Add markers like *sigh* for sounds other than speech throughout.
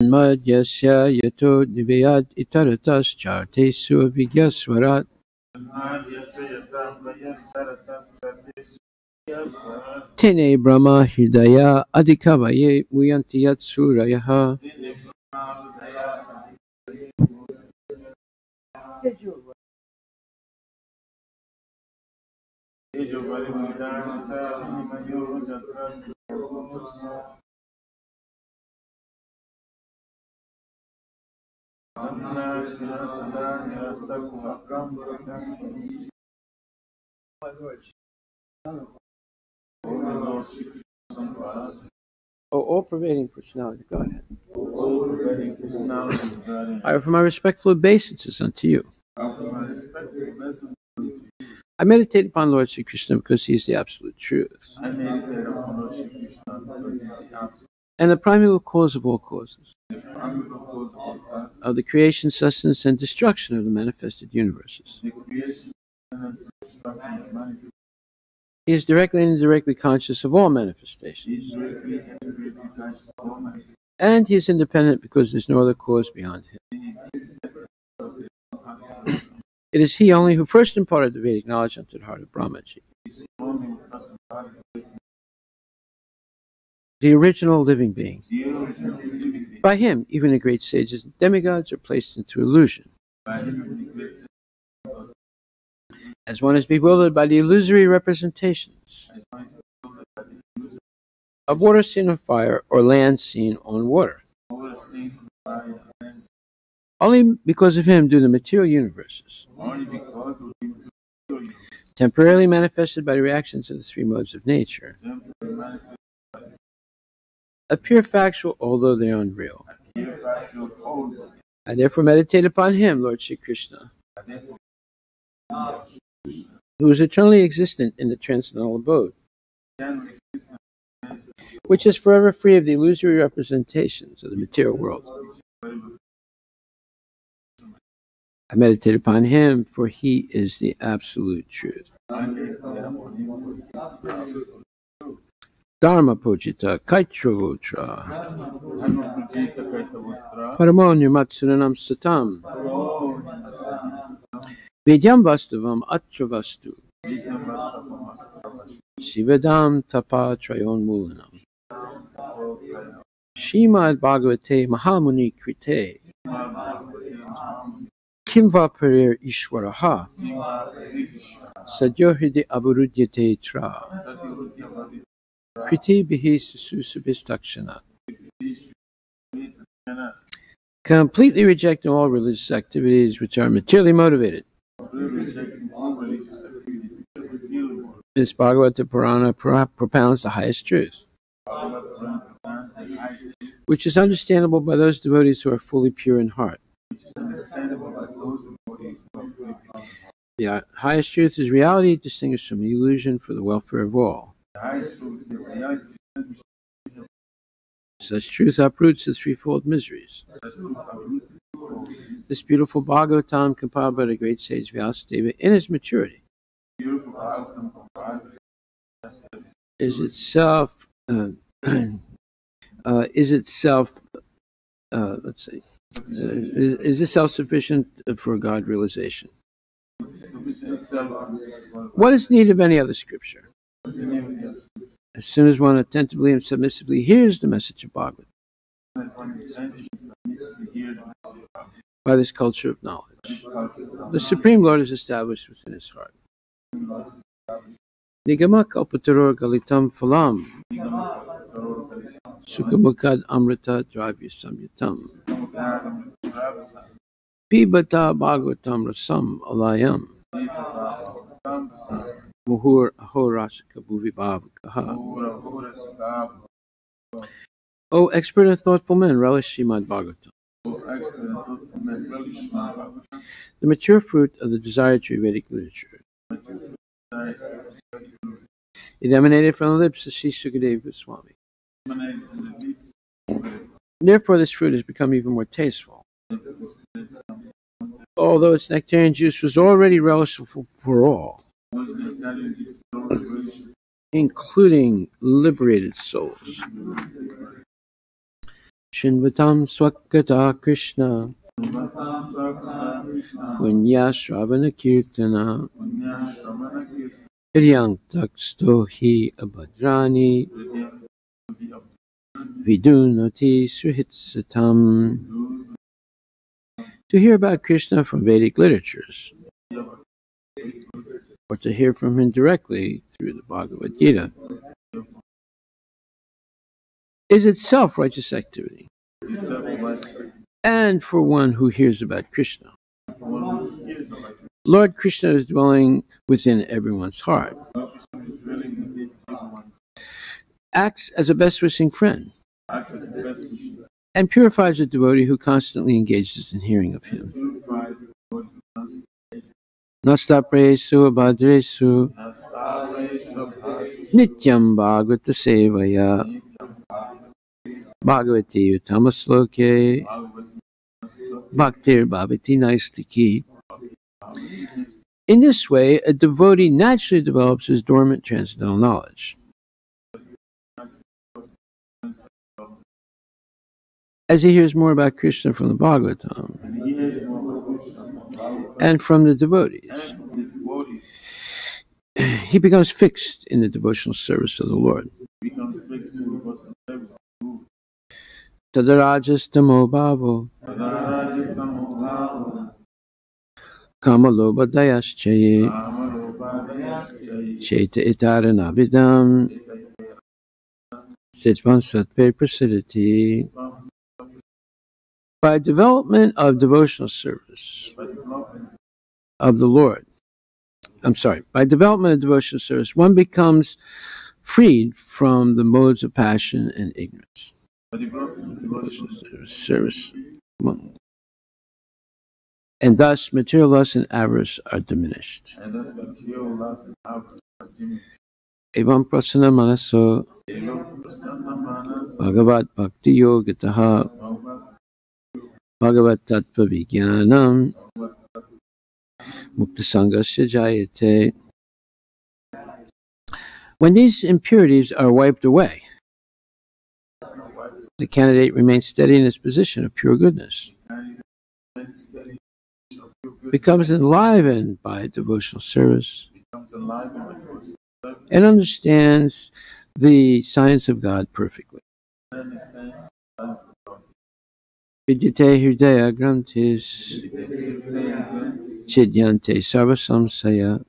तन्माद्यस्यायतो निवेयाद् इतरतश्चार्थेषु विज्ञस्वरात् तेने ब्रह्महृदया अधिकवये मुयन्ति यत् सूरयः तेजो परिमुदानता निमयो जत्र Surayaha Oh, all pervading personality. Go ahead. I offer my respectful obeisances unto you. I meditate upon Lord Sri Krishna because he is the absolute truth and the primeval cause of all causes, of the creation, sustenance, and destruction of the manifested universes. He is directly and indirectly conscious of all manifestations. And he is independent because there's no other cause beyond him. *clears throat* It is he only who first imparted the Vedic knowledge unto the heart of Brahmaji. The original living being. By him, even the great sages and demigods are placed into illusion. As one is bewildered by the illusory representations of water seen on fire or land seen on water. Only because of him do the material universes, temporarily manifested by the reactions of the three modes of nature, appear factual although they are unreal. I therefore meditate upon him, Lord Sri Krishna, who is eternally existent in the transcendental abode, which is forever free of the illusory representations of the material world. I meditate upon him, for he is the absolute truth. Dharma Pujita Kaitra Paramon Matsuranam Satam. Vidyam Vastavam Atravastu Shivadam Tapa Trayon Mulanam. Shimad Bhagavate Mahamuni Krite. Kimva Parir Ishwaraha? Sadyohide Aburudyate Tra Kriti Bihi Sususabhistakshana Completely rejecting all religious activities which are materially motivated. This Bhagavata Purana propounds the highest truth, which is understandable by those devotees who are fully pure in heart. The highest truth is reality distinguished from illusion for the welfare of all. Such truth uproots the threefold miseries. This beautiful Bhagavatam, compiled by the great sage Vyasadeva in its maturity, is itself uh, *clears throat* uh, is itself uh, let's see is, is this self-sufficient for God realization? What is need of any other scripture? As soon as one attentively and submissively hears the message of Bhagavad, by this culture of knowledge, the Supreme Lord is established within his heart. Nigama kalpataror galitam phalam sukhamukad amrita dravya pibata bhagavatam rasam alayam muhur ahorasika bhuvi O expert and thoughtful men, relish Srimad Bhagavatam. The mature fruit of the desired tree Vedic literature. It emanated from the lips of Sri Sukadeva Goswami. Therefore, this fruit has become even more tasteful. Although its nectarian juice was already relishable for all, including liberated souls. Shinvatam Swakata Krishna. Punya Shravana Kirtana. Hiryang Taksto Hi Abhadrani. Vidunati Suhitsatam. To hear about Krishna from Vedic literatures or to hear from him directly through the Bhagavad Gita is itself righteous activity. And for one who hears about Krishna. Lord Krishna is dwelling within everyone's heart. Acts as a best wishing friend and purifies a devotee who constantly engages in hearing of him. Nityam Bhagavata Sevaya Bhagavati Bhaktir Bhavati Naistiki. In this way, a devotee naturally develops his dormant transcendental knowledge. As he hears more about Krishna from the Bhagavatam and from the devotees, he becomes fixed in the devotional service of the Lord. Bhavo. Kamalobhadayaschaye. Cheta sitvam by development of devotional service of the Lord. I'm sorry, by development of devotional service, one becomes freed from the modes of passion and ignorance. Service. And thus, material lust and avarice are diminished. Evam prasana manaso. Bhagavat bhakti yogataha bhagavat tattva vijnanam jayate. When these impurities are wiped away, the candidate remains steady in his position of pure goodness, becomes enlivened by devotional service, and understands the science of God perfectly. Vidyate hridaya grantis chidyante sarvasamsaya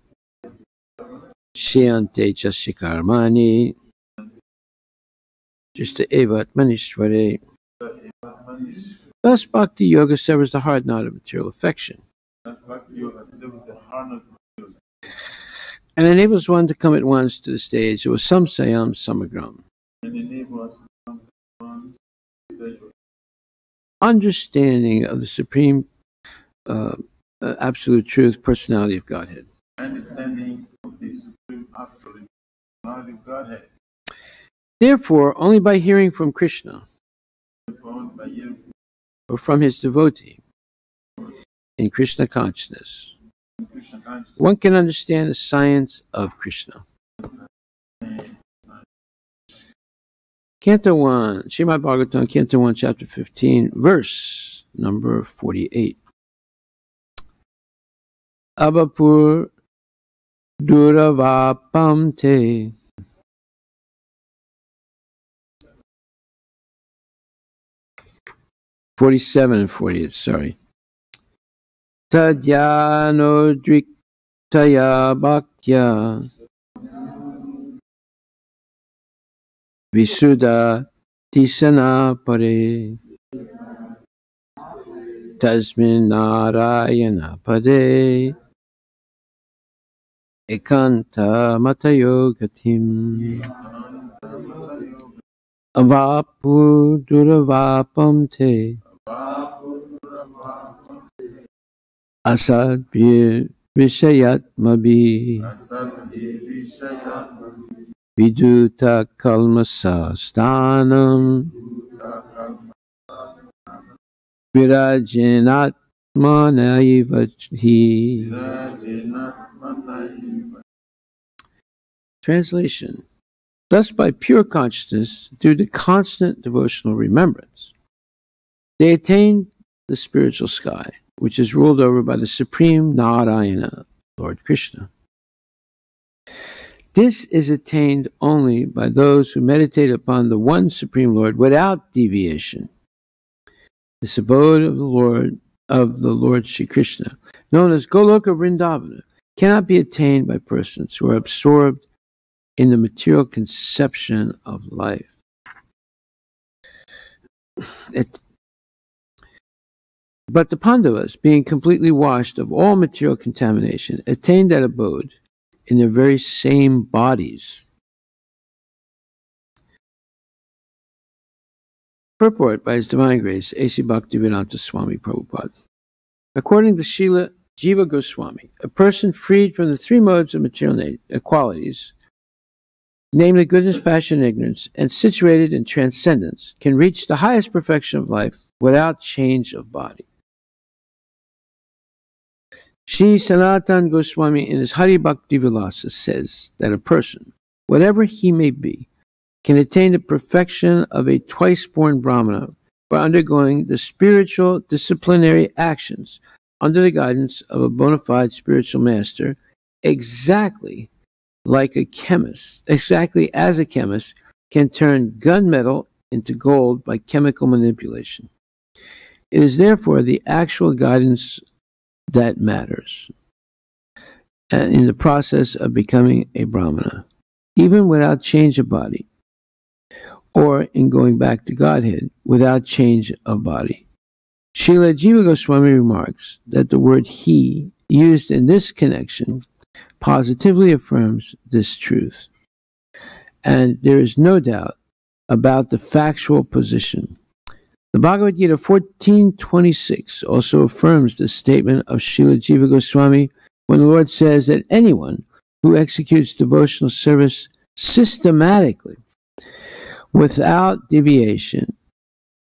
shiyante chasikarmani just Evat Manishware. Thus, Bhakti Yoga severs the hard knot of material affection and enables one to come at once to the stage of Samsayam Samagram. Understanding of the supreme uh, uh, absolute truth, personality of Godhead. Understanding of the supreme absolute personality of Godhead. Therefore, only by hearing from Krishna or from his devotee in Krishna consciousness, one can understand the science of Krishna. Canto 1, Srimad Bhagavatam, Canto 1, Chapter 15, verse number 48. Abapur Duravapam te Forty-seven and forty-eight. Sorry. Tadyano driktaya bhaktya visuddha tisana pare tasmin narayana pade ekanta matayo gatim avapu duravapam te asadbir vishayatmabi viduta kalmasa stanam virajinatmanaivahi Translation Thus, by pure consciousness, through the constant devotional remembrance They attain the spiritual sky, which is ruled over by the supreme Narayana, Lord Krishna. This is attained only by those who meditate upon the one Supreme Lord without deviation. This abode of the Lord of the Lord Sri Krishna, known as Goloka Vrindavana, cannot be attained by persons who are absorbed in the material conception of life. It, but the Pandavas, being completely washed of all material contamination, attained that abode in their very same bodies. Purport by His Divine Grace, A.C. Bhaktivedanta Swami Prabhupada. According to Srila Jiva Goswami, a person freed from the three modes of material uh, qualities, namely goodness, passion, ignorance, and situated in transcendence, can reach the highest perfection of life without change of body. Sri Sanatan Goswami in his Hari Bhakti Vilasa says that a person, whatever he may be, can attain the perfection of a twice born Brahmana by undergoing the spiritual disciplinary actions under the guidance of a bona fide spiritual master, exactly like a chemist, exactly as a chemist can turn gunmetal into gold by chemical manipulation. It is therefore the actual guidance that matters and in the process of becoming a Brahmana, even without change of body, or in going back to Godhead without change of body. Srila Jiva Goswami remarks that the word he used in this connection positively affirms this truth. And there is no doubt about the factual position the Bhagavad Gita 1426 also affirms the statement of Srila Jiva Goswami when the Lord says that anyone who executes devotional service systematically without deviation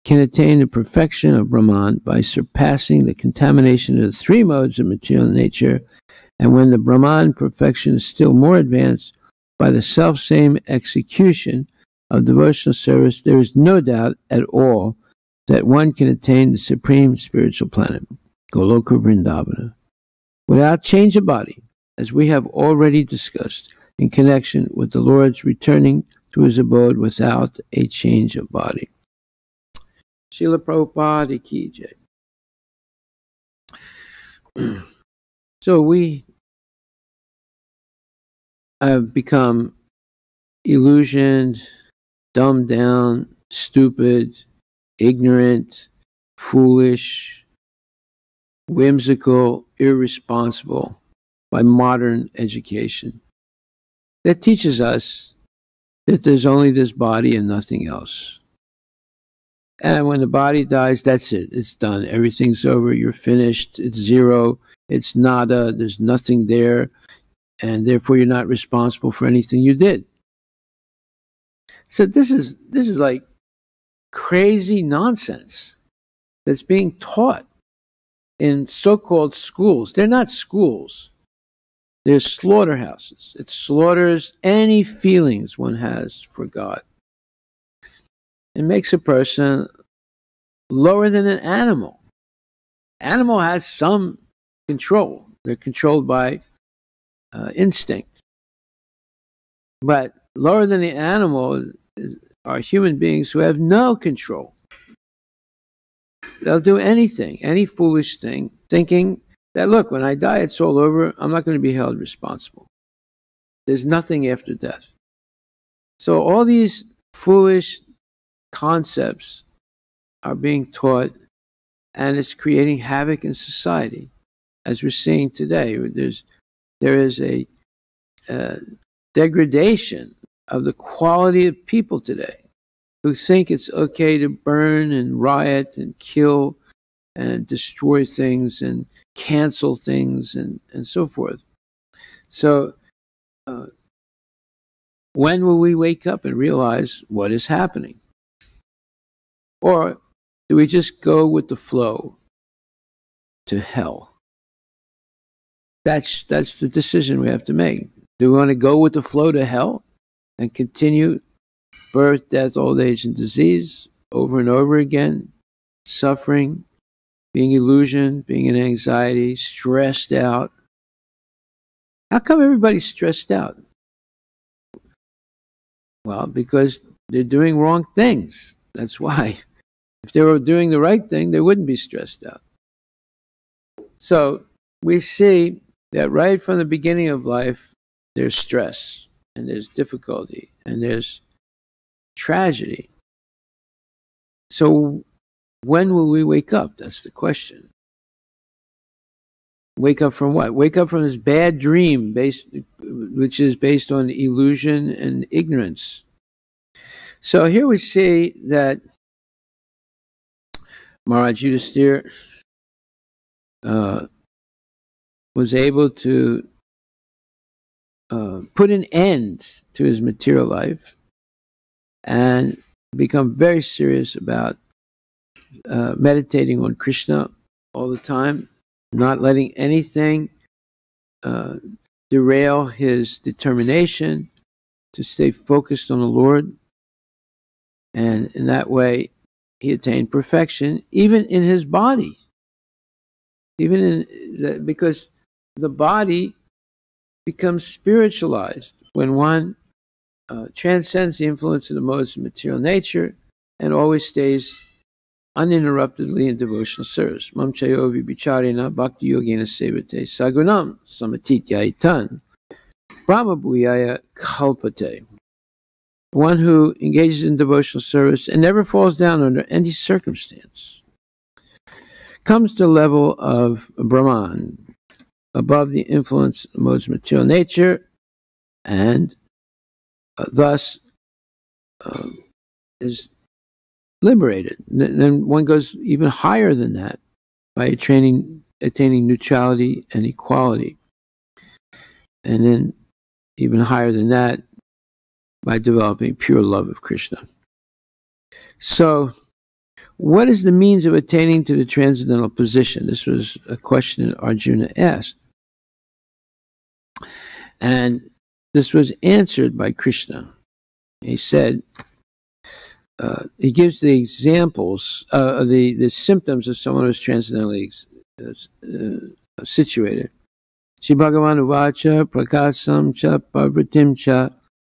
can attain the perfection of Brahman by surpassing the contamination of the three modes of material nature, and when the Brahman perfection is still more advanced by the self same execution of devotional service, there is no doubt at all that one can attain the supreme spiritual planet, Goloka Vrindavana, without change of body, as we have already discussed, in connection with the Lord's returning to his abode without a change of body. Srila Prabhupada ki *clears throat* So we have become illusioned, dumbed down, stupid, ignorant, foolish, whimsical, irresponsible by modern education that teaches us that there's only this body and nothing else. And when the body dies, that's it. It's done. Everything's over. You're finished. It's zero. It's nada. There's nothing there. And therefore, you're not responsible for anything you did. So this is this is like crazy nonsense that's being taught in so called schools. They're not schools, they're slaughterhouses. It slaughters any feelings one has for God. It makes a person lower than an animal. Animal has some control. They're controlled by uh, instinct. But lower than the animal are human beings who have no control. They'll do anything, any foolish thing, thinking that, look, when I die, it's all over. I'm not going to be held responsible. There's nothing after death. So all these foolish concepts are being taught, and it's creating havoc in society. As we're seeing today, there's, there is a uh, degradation of the quality of people today who think it's okay to burn and riot and kill and destroy things and cancel things and, and so forth. So, uh, when will we wake up and realize what is happening? Or do we just go with the flow to hell? That's, that's the decision we have to make. Do we want to go with the flow to hell? and continue birth, death, old age, and disease over and over again suffering, being illusioned, being in anxiety, stressed out. How come everybody's stressed out? Well, because they're doing wrong things. That's why. If they were doing the right thing, they wouldn't be stressed out. So we see that right from the beginning of life, there's stress and there's difficulty and there's tragedy. So when will we wake up? That's the question. Wake up from what? Wake up from this bad dream based which is based on illusion and ignorance. So here we see that Maharaj Yudhisthira uh, was able to uh, put an end to his material life and become very serious about uh, meditating on Krishna all the time, not letting anything uh, derail his determination to stay focused on the Lord. And in that way, he attained perfection, even in his body. Even in the, because the body becomes spiritualized when one uh, transcends the influence of the modes of material nature and always stays uninterruptedly in devotional service. Mamchayovi bicharina bhakti yogena sevate sagunam samatityaitan brahma bhuyaya kalpate. One who engages in devotional service and never falls down under any circumstance comes to the level of Brahman, above the influence of modes material nature, and uh, thus uh, is liberated. Then one goes even higher than that by attaining neutrality and equality. And then even higher than that by developing pure love of Krishna. So, what is the means of attaining to the transcendental position? This was a question that Arjuna asked. And this was answered by Krishna. He said, uh, he gives the examples, uh, the, the symptoms of someone who's transcendently uh, situated. Shri Bhagavan Uvacha Prakasam Cha Cha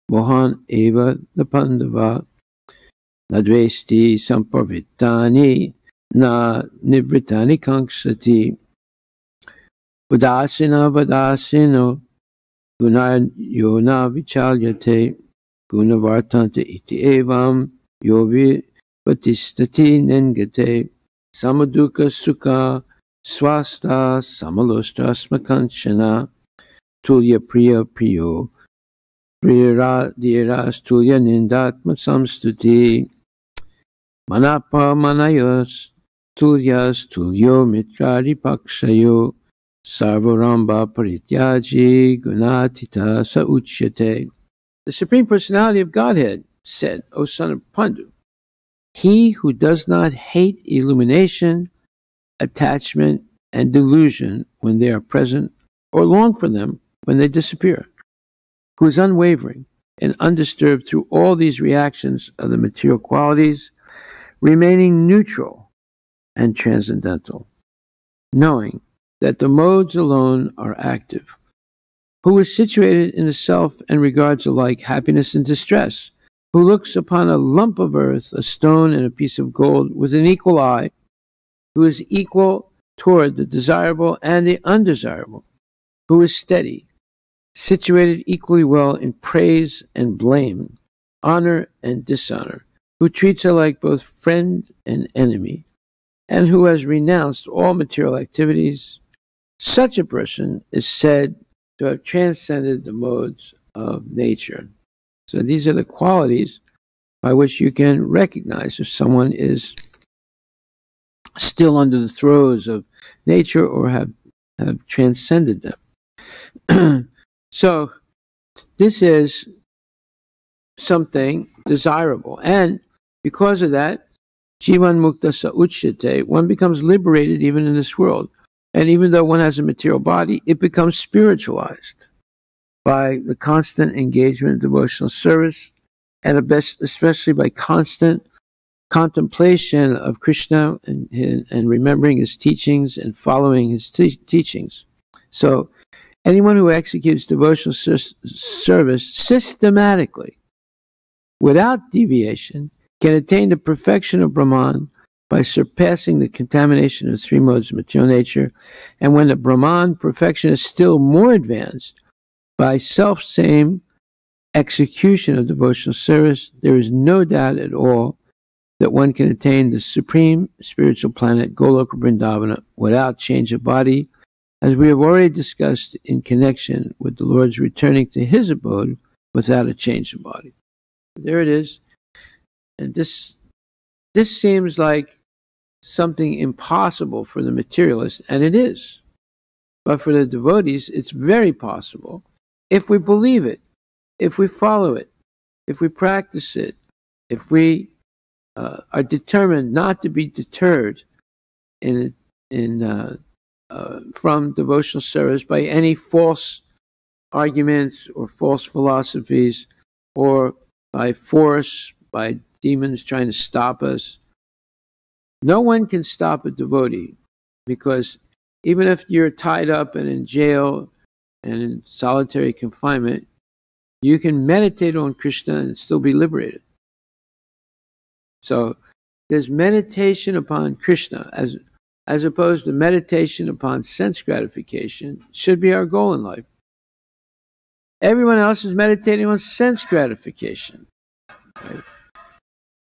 Mohan Eva the Pandava Nadvesti Samparvitani Na Nivritani Kanksati Udasina Vadasino Gunayona Vichalyate. Gunavartante iti evam yovi patistati nengate. Samaduka sukha swasta samalostra smakanchana. Tulya priya priyo priyara diras tulya nindatma samstuti manapa manayos tulyas tulyo mitrari pakshayo sarvaramba parityaji gunatita sa uchyate the Supreme Personality of Godhead said, O son of Pandu, he who does not hate illumination, attachment, and delusion when they are present, or long for them when they disappear, who is unwavering and undisturbed through all these reactions of the material qualities, remaining neutral and transcendental, knowing that the modes alone are active who is situated in the self and regards alike happiness and distress, who looks upon a lump of earth, a stone, and a piece of gold with an equal eye, who is equal toward the desirable and the undesirable, who is steady, situated equally well in praise and blame, honor and dishonor, who treats alike both friend and enemy, and who has renounced all material activities, such a person is said to have transcended the modes of nature. So these are the qualities by which you can recognize if someone is still under the throes of nature or have, have transcended them. *clears throat* so this is something desirable. And because of that, Jivan Mukta Sauchyate, one becomes liberated even in this world. And even though one has a material body, it becomes spiritualized by the constant engagement in devotional service and especially by constant contemplation of Krishna and, and remembering his teachings and following his te- teachings. So, anyone who executes devotional service systematically without deviation can attain the perfection of Brahman by surpassing the contamination of three modes of material nature. And when the Brahman perfection is still more advanced, by self same execution of devotional service, there is no doubt at all that one can attain the supreme spiritual planet Goloka Vrindavana without change of body, as we have already discussed in connection with the Lord's returning to his abode without a change of body. There it is. And this this seems like something impossible for the materialist, and it is. But for the devotees, it's very possible if we believe it, if we follow it, if we practice it, if we uh, are determined not to be deterred in in uh, uh, from devotional service by any false arguments or false philosophies or by force by demons trying to stop us. No one can stop a devotee because even if you're tied up and in jail and in solitary confinement, you can meditate on Krishna and still be liberated. So there's meditation upon Krishna as as opposed to meditation upon sense gratification should be our goal in life. Everyone else is meditating on sense gratification. Right?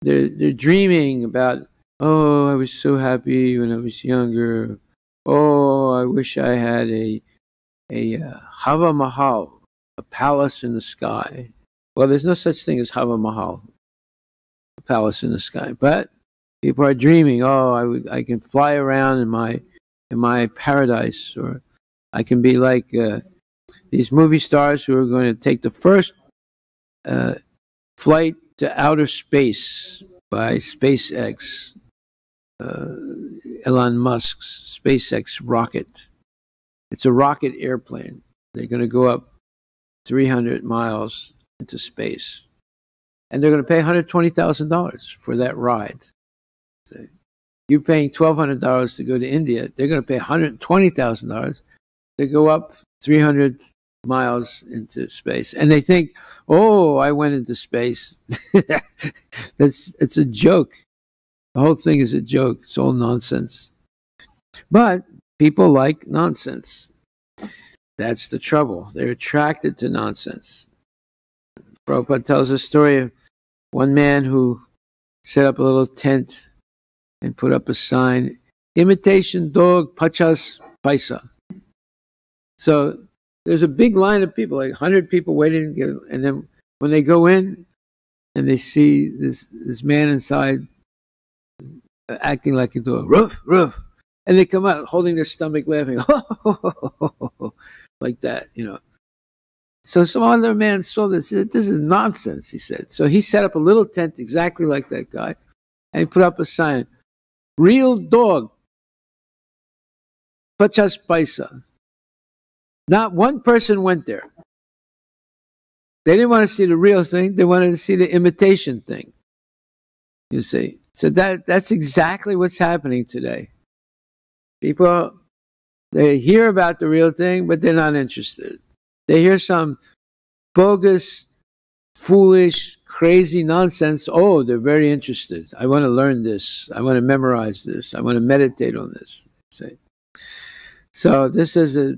They're, they're dreaming about, oh, I was so happy when I was younger. Oh, I wish I had a, a uh, Hava Mahal, a palace in the sky. Well, there's no such thing as Hava Mahal a palace in the sky. But people are dreaming, oh, I, I can fly around in my, in my paradise, or I can be like uh, these movie stars who are going to take the first uh, flight to outer space by SpaceX, uh, Elon Musk's SpaceX rocket. It's a rocket airplane. They're going to go up 300 miles into space and they're going to pay $120,000 for that ride. So you're paying $1,200 to go to India. They're going to pay $120,000 to go up 300 miles into space. And they think, oh, I went into space. *laughs* That's, it's a joke. The whole thing is a joke. It's all nonsense. But people like nonsense. That's the trouble. They're attracted to nonsense. Prabhupada tells a story of one man who set up a little tent and put up a sign, imitation dog pachas paisa. So there's a big line of people, like 100 people waiting, and then when they go in and they see this, this man inside uh, acting like a dog, roof, roof, and they come out holding their stomach laughing, *laughs* like that, you know. So some other man saw this. Said, this is nonsense, he said. So he set up a little tent exactly like that guy, and he put up a sign, "Real dog, pachas paisa." Not one person went there. They didn't want to see the real thing. They wanted to see the imitation thing. You see, so that that's exactly what's happening today. People they hear about the real thing, but they're not interested. They hear some bogus, foolish, crazy nonsense. Oh, they're very interested. I want to learn this. I want to memorize this. I want to meditate on this. Say. So this is a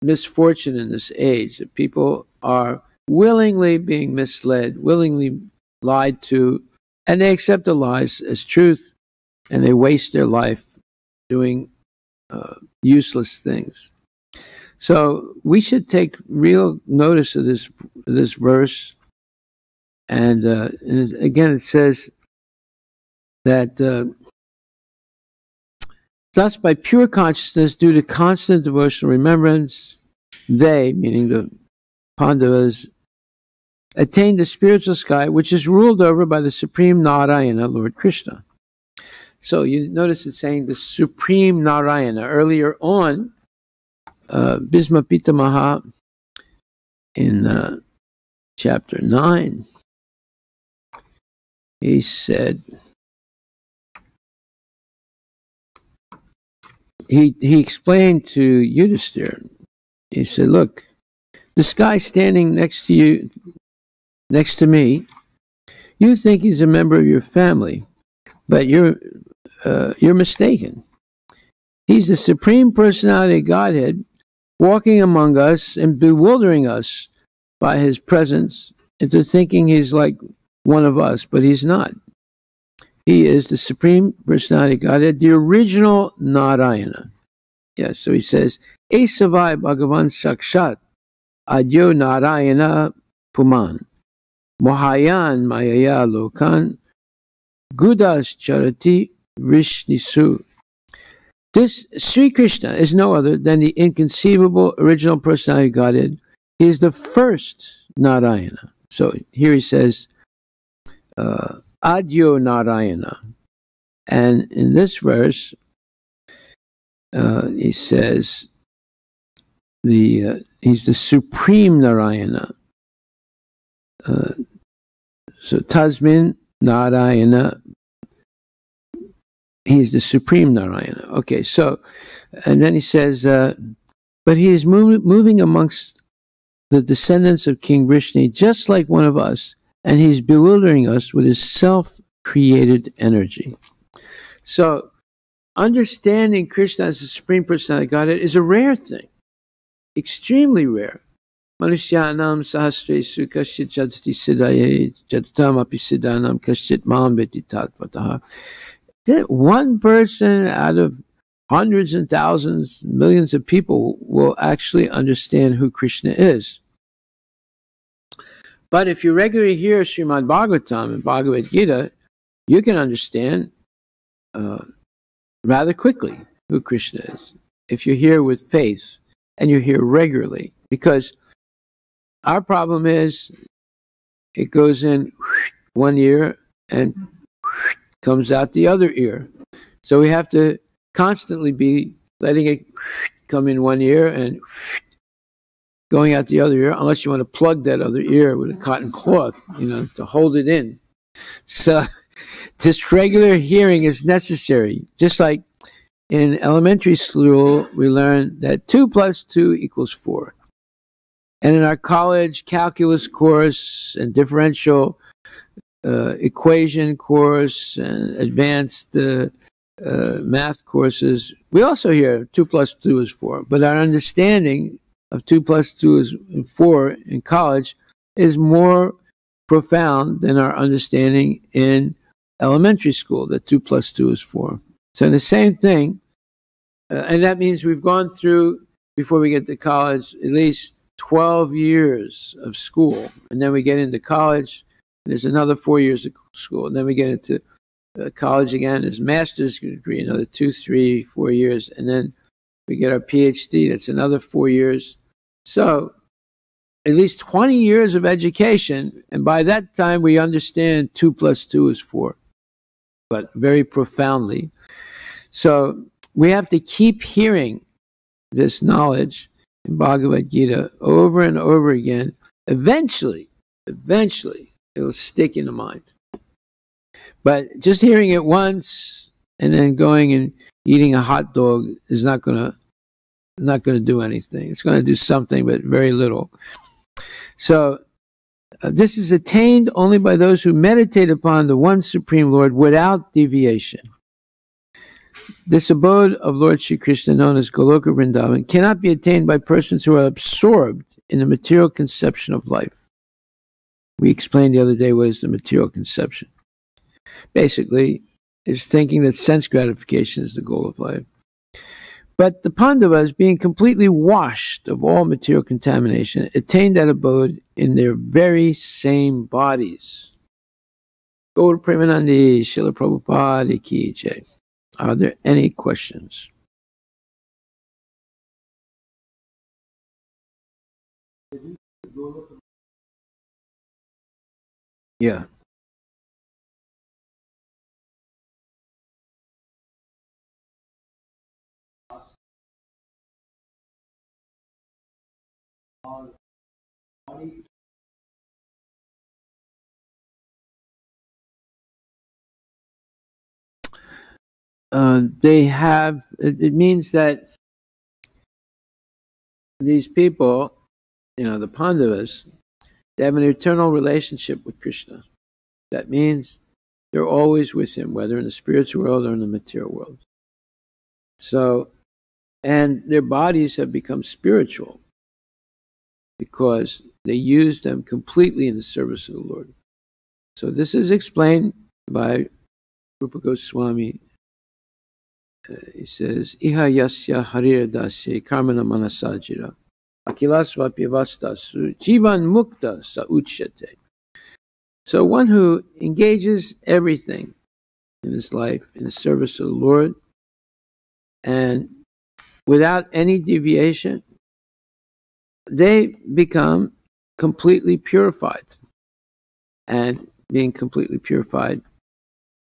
misfortune in this age that people are willingly being misled, willingly lied to, and they accept the lies as truth, and they waste their life doing uh, useless things. So we should take real notice of this this verse. And, uh, and again, it says that uh, thus, by pure consciousness, due to constant devotional remembrance, they, meaning the Pandavas, attained the spiritual sky, which is ruled over by the supreme Narayana, Lord Krishna. So you notice it's saying the supreme Narayana. Earlier on, uh, Bhisma Pitamaha in uh, chapter 9, he said, he, he explained to Yudhisthira, he said, look, this guy standing next to you, next to me, you think he's a member of your family, but you're, uh, you're mistaken. He's the supreme personality of Godhead walking among us and bewildering us by his presence into thinking he's like one of us, but he's not." He is the Supreme Personality Godhead, the original Narayana. Yes, so he says, Esavai Bhagavan Sakshat Adyo Narayana Puman Mohayan Mayaya Lokan Gudas Charati Vrishnisu. This Sri Krishna is no other than the inconceivable original personality Godhead. He is the first Narayana. So here he says, uh, Adyo Narayana. And in this verse, uh, he says, the uh, he's the supreme Narayana. Uh, so Tasmin Narayana, he's the supreme Narayana. Okay, so, and then he says, uh, but he is moving amongst the descendants of King Vrishni just like one of us, and he's bewildering us with his self created energy. So, understanding Krishna as the Supreme Personality of Godhead is a rare thing, extremely rare. Manushyanam kashit siddhaye api siddhanam kashit. One person out of hundreds and thousands, millions of people will actually understand who Krishna is. But if you regularly hear Srimad Bhagavatam and Bhagavad Gita, you can understand uh, rather quickly who Krishna is if you hear with faith and you hear regularly. Because our problem is it goes in one ear and comes out the other ear. So we have to constantly be letting it come in one ear and going out the other ear, unless you want to plug that other ear with a cotton cloth, you know, to hold it in. So *laughs* this regular hearing is necessary. Just like in elementary school, we learn that 2 plus 2 equals 4. And in our college calculus course and differential uh, equation course and advanced uh, uh, math courses, we also hear 2 plus 2 is 4. But our understanding of 2 plus 2 is 4 in college is more profound than our understanding in elementary school that 2 plus 2 is 4. So the same thing, uh, and that means we've gone through, before we get to college, at least 12 years of school. And then we get into college, there's another four years of school. And then we get into uh, college again, there's master's degree, another two, three, four years. And then we get our PhD, that's another four years. So at least 20 years of education. And by that time, we understand two plus two is four but very profoundly. So we have to keep hearing this knowledge in Bhagavad Gita over and over again. Eventually, eventually, it will stick in the mind. But just hearing it once and then going and eating a hot dog is not going to not going to do anything. It's going to do something, but very little. So uh, this is attained only by those who meditate upon the one Supreme Lord without deviation. This abode of Lord Sri Krishna, known as Goloka Vrindavan, cannot be attained by persons who are absorbed in the material conception of life. We explained the other day what is the material conception. Basically, it's thinking that sense gratification is the goal of life. But the Pandavas, being completely washed of all material contamination, attained that abode in their very same bodies. Gaur Premanandi, Srila Prabhupada Ki. Are there any questions? Yeah. Uh, they have, it, it means that these people, you know, the Pandavas, they have an eternal relationship with Krishna. That means they're always with him, whether in the spiritual world or in the material world. So, and their bodies have become spiritual because they use them completely in the service of the Lord. So this is explained by Rupa Goswami. He says, Iha yasya harir dasya karmana manasajira akilasva pivastasu jivan mukta sa uchyate. So one who engages everything in his life in the service of the Lord and without any deviation, they become completely purified. And being completely purified,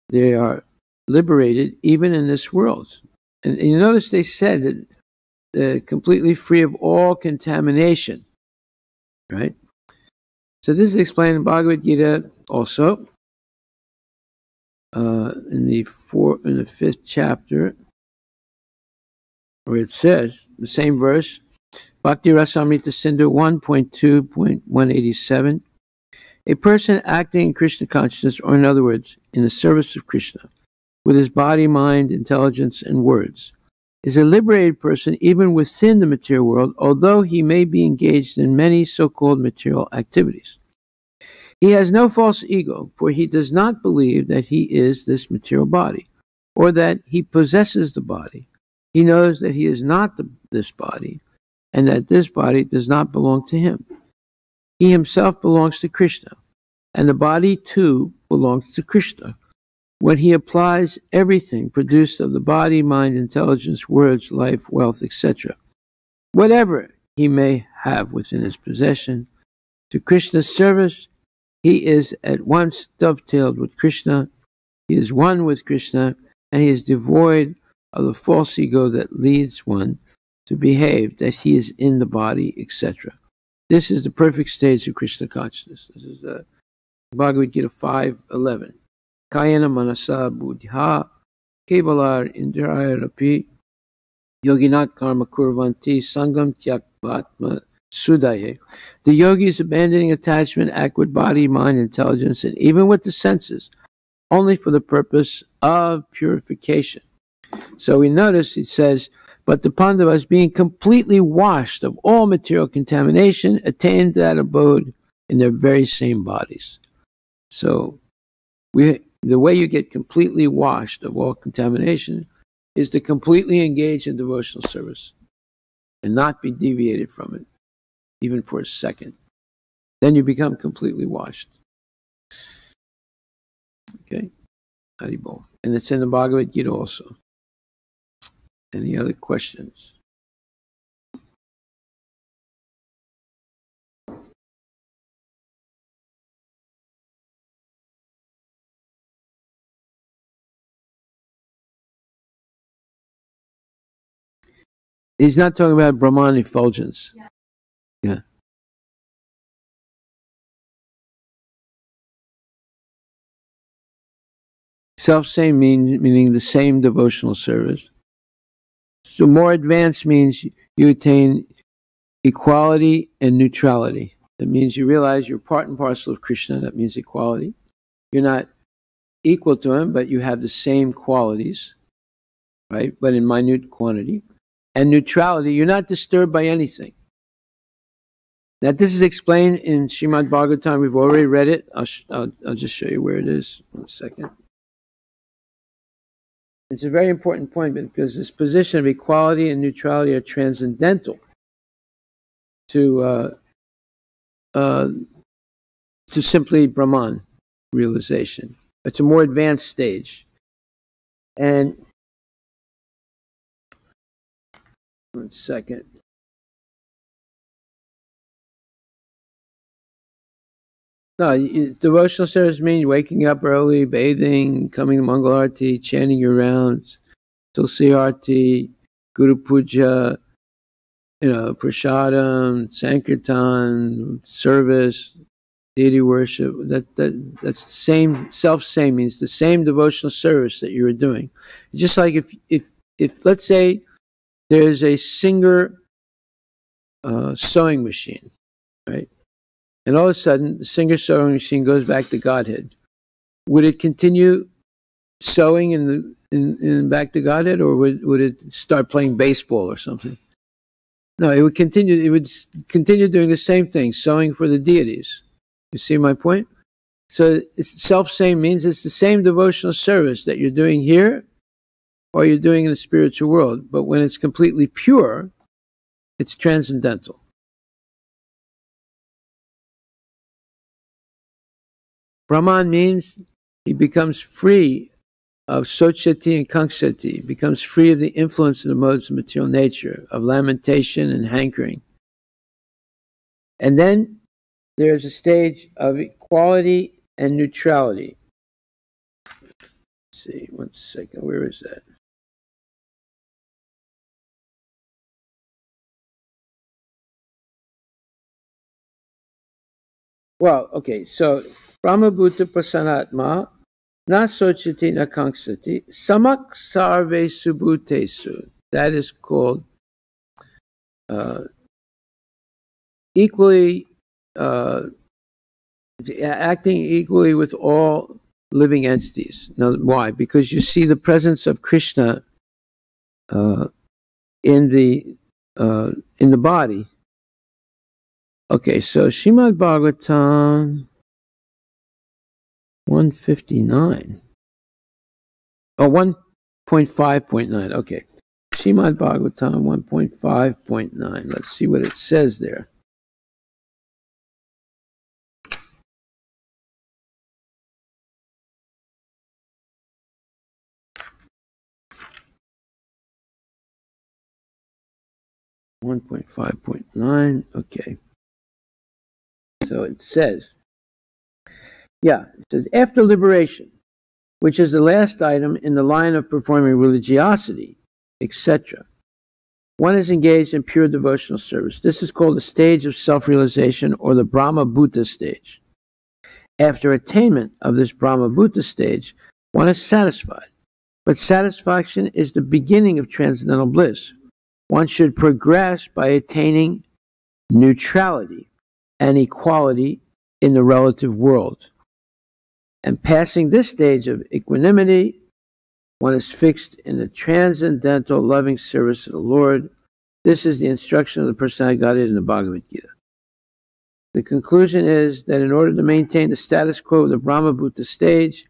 they are liberated even in this world. And, and you notice they said that uh, completely free of all contamination, right? So this is explained in Bhagavad Gita also uh, in the four in the fifth chapter, where it says the same verse, Bhakti Rasamrita Sindhu 1.2.187. A person acting in Krishna consciousness, or in other words, in the service of Krishna, with his body, mind, intelligence, and words, is a liberated person even within the material world, although he may be engaged in many so called material activities. He has no false ego, for he does not believe that he is this material body, or that he possesses the body. He knows that he is not the, this body, and that this body does not belong to him. He himself belongs to Krishna, and the body too belongs to Krishna. When he applies everything produced of the body, mind, intelligence, words, life, wealth, etc., whatever he may have within his possession, to Krishna's service, he is at once dovetailed with Krishna, he is one with Krishna, and he is devoid of the false ego that leads one to behave that he is in the body, etc. This is the perfect stage of Krishna consciousness. This is uh, Bhagavad Gita 5.11. Kayana manasa kevalar indraya rapi yoginat karma kurvanti sangam tyakvatma sudaye. The yogi is abandoning attachment act with body, mind, intelligence, and even with the senses, only for the purpose of purification. So we notice it says, but the Pandavas, being completely washed of all material contamination, attained that abode in their very same bodies. So we, the way you get completely washed of all contamination is to completely engage in devotional service and not be deviated from it, even for a second. Then you become completely washed. Okay? Haribol. And it's in the Bhagavad Gita also. Any other questions? He's not talking about Brahman effulgence. Yeah. yeah. Self same means meaning the same devotional service. So more advanced means you attain equality and neutrality. That means you realize you're part and parcel of Krishna. That means equality. You're not equal to him, but you have the same qualities, right? But in minute quantity. And neutrality, you're not disturbed by anything. Now, this is explained in Shrimad Bhagavatam. We've already read it. I'll, I'll, I'll just show you where it is. One second. It's a very important point because this position of equality and neutrality are transcendental to uh, uh, to simply Brahman realization. It's a more advanced stage, and second. No, devotional service means waking up early, bathing, coming to Mangal Arti, chanting your rounds, Tulsi Arti, Guru Puja, you know, Prasadam, Sankirtan, service, deity worship. That that that's the same self same means the same devotional service that you were doing. Just like if if if let's say there's a Singer uh, sewing machine, right? And all of a sudden, the Singer sewing machine goes back to Godhead. Would it continue sewing in the in, in back to Godhead, or would would it start playing baseball or something? No, it would continue. It would continue doing the same thing, sewing for the deities. You see my point? So self same means it's the same devotional service that you're doing here or you're doing in the spiritual world. But when it's completely pure, it's transcendental. Brahman means he becomes free of Sochati and Kanksati becomes free of the influence of the modes of material nature, of lamentation and hankering. And then there's a stage of equality and neutrality. Let's see, one second, where is that? Well, okay, so Brahmabhuta Prasanatma Na sochati na kanksati. Samak sarve subhutesu. That is called uh, equally uh, acting equally with all living entities. Now, why? Because you see the presence of Krishna uh, in the uh, in the body. Okay, so Shrimad Bhagavatam 159. Oh, 1.5.9. Okay. Shrimad Bhagavatam 1.5.9. Let's see what it says there. One point five point nine. Okay. So it says yeah, it says after liberation, which is the last item in the line of performing religiosity, etc. One is engaged in pure devotional service. This is called the stage of self realization or the Brahmabhuta stage. After attainment of this Brahmabhuta stage, one is satisfied. But satisfaction is the beginning of transcendental bliss. One should progress by attaining neutrality and equality in the relative world. And passing this stage of equanimity, one is fixed in the transcendental loving service of the Lord. This is the instruction of the personality in the Bhagavad Gita. The conclusion is that in order to maintain the status quo of the Brahmabhuta stage,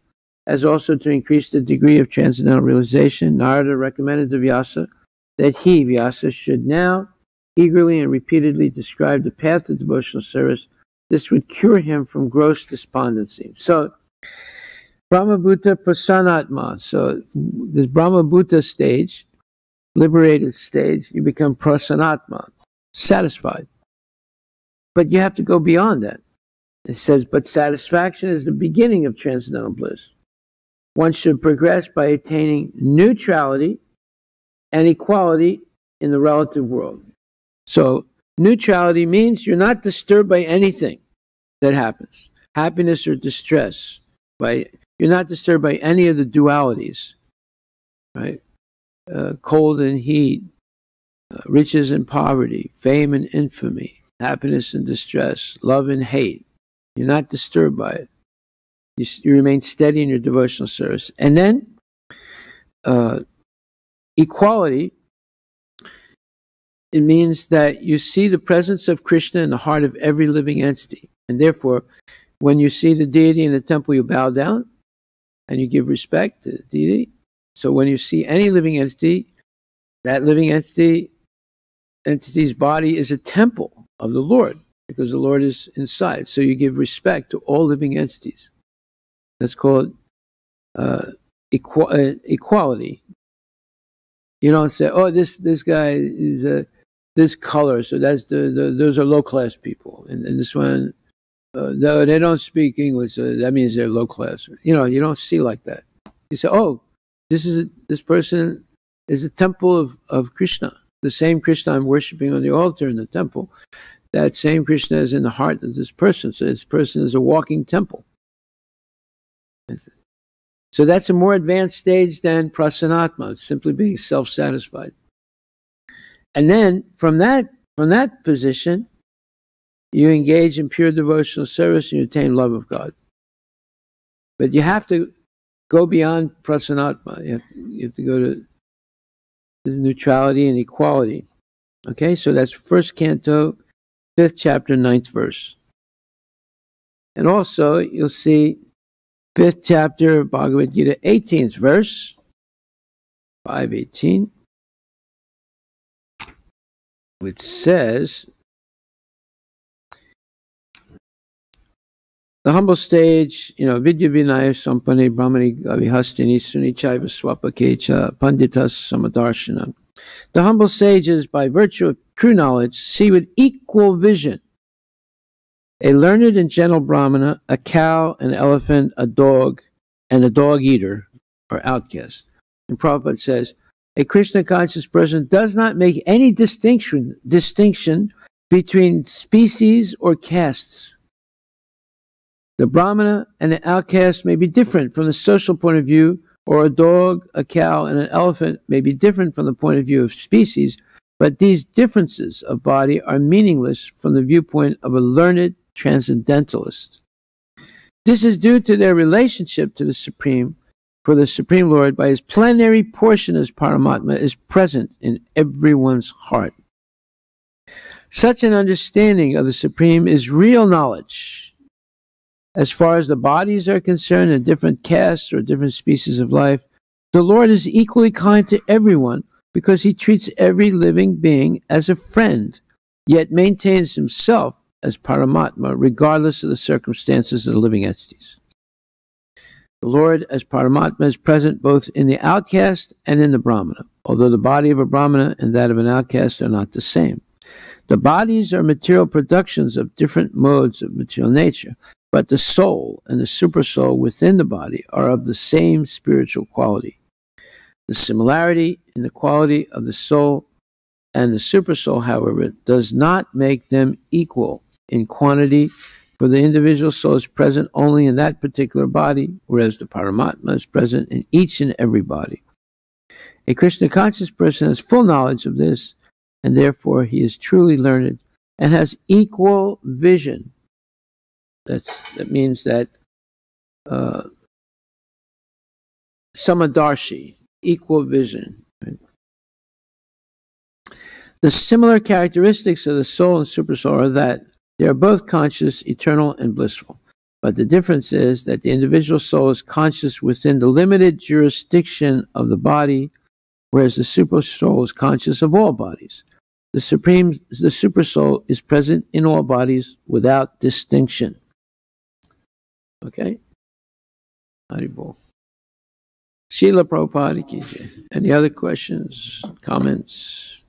as also to increase the degree of transcendental realization, Narada recommended to Vyasa that he, Vyasa, should now eagerly and repeatedly described the path to devotional service. This would cure him from gross despondency. So, Brahmabhuta Prasanatma. So this Brahmabhuta stage, liberated stage, you become Prasanatma, satisfied. But you have to go beyond that. It says, but satisfaction is the beginning of transcendental bliss. One should progress by attaining neutrality and equality in the relative world. So, neutrality means you're not disturbed by anything that happens, happiness or distress, by you're not disturbed by any of the dualities, right? Uh, cold and heat, uh, riches and poverty, fame and infamy, happiness and distress, love and hate. You're not disturbed by it. You, you remain steady in your devotional service. And then uh, equality, it means that you see the presence of Krishna in the heart of every living entity. And therefore, when you see the deity in the temple, you bow down and you give respect to the deity. So when you see any living entity, that living entity entity's body is a temple of the Lord because the Lord is inside. So you give respect to all living entities. That's called uh, equ- uh, equality. You don't say, "Oh, this this guy is a this color, so that's the, the those are low class people, and, and this one uh, they don't speak English. So that means they're low class. You know, you don't see like that. You say, oh, this is a, this person is a temple of, of Krishna, the same Krishna I'm worshiping on the altar in the temple. that same Krishna is in the heart of this person. So this person is a walking temple. So that's a more advanced stage than prasanatma, simply being self-satisfied. And then from that from that position, you engage in pure devotional service and you attain love of God. But you have to go beyond prasanatma. You have, you have to go to neutrality and equality. Okay, so that's first canto, fifth chapter, ninth verse. And also, you'll see fifth chapter, Bhagavad Gita, 18th verse, 518, which says, the humble stage, you know, Vidya Vinaya Sampane Brahmani Gavihastini Sunichaiva Swapakecha Panditas Samadarshana. The humble sages, by virtue of true knowledge, see with equal vision a learned and gentle Brahmana, a cow, an elephant, a dog, and a dog eater, or outcast. And Prabhupada says, a Krishna conscious person does not make any distinction, distinction between species or castes. The Brahmana and the outcast may be different from the social point of view, or a dog, a cow, and an elephant may be different from the point of view of species, but these differences of body are meaningless from the viewpoint of a learned transcendentalist. This is due to their relationship to the Supreme, for the Supreme Lord, by his plenary portion as Paramatma, is present in everyone's heart. Such an understanding of the Supreme is real knowledge. As far as the bodies are concerned in different castes or different species of life, the Lord is equally kind to everyone because he treats every living being as a friend, yet maintains himself as Paramatma, regardless of the circumstances of the living entities. The Lord, as Paramatma, is present both in the outcast and in the Brahmana, although the body of a Brahmana and that of an outcast are not the same. The bodies are material productions of different modes of material nature, but the soul and the supersoul within the body are of the same spiritual quality. The similarity in the quality of the soul and the supersoul, however, does not make them equal in quantity, for the individual soul is present only in that particular body, whereas the Paramatma is present in each and every body. A Krishna conscious person has full knowledge of this, and therefore he is truly learned and has equal vision. That's, that means that uh, samadarshi, equal vision. The similar characteristics of the soul and supersoul are that they are both conscious, eternal, and blissful. But the difference is that the individual soul is conscious within the limited jurisdiction of the body, whereas the super soul is conscious of all bodies. The supreme, the super soul is present in all bodies without distinction. Okay? Haribol. Srila Prabhupada. Any other questions, comments?